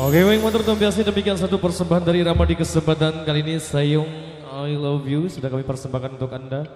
Oke, baik motor biasa demikian satu persembahan dari Ramadi kesempatan kali ini Sayung I Love You sudah kami persembahkan untuk Anda.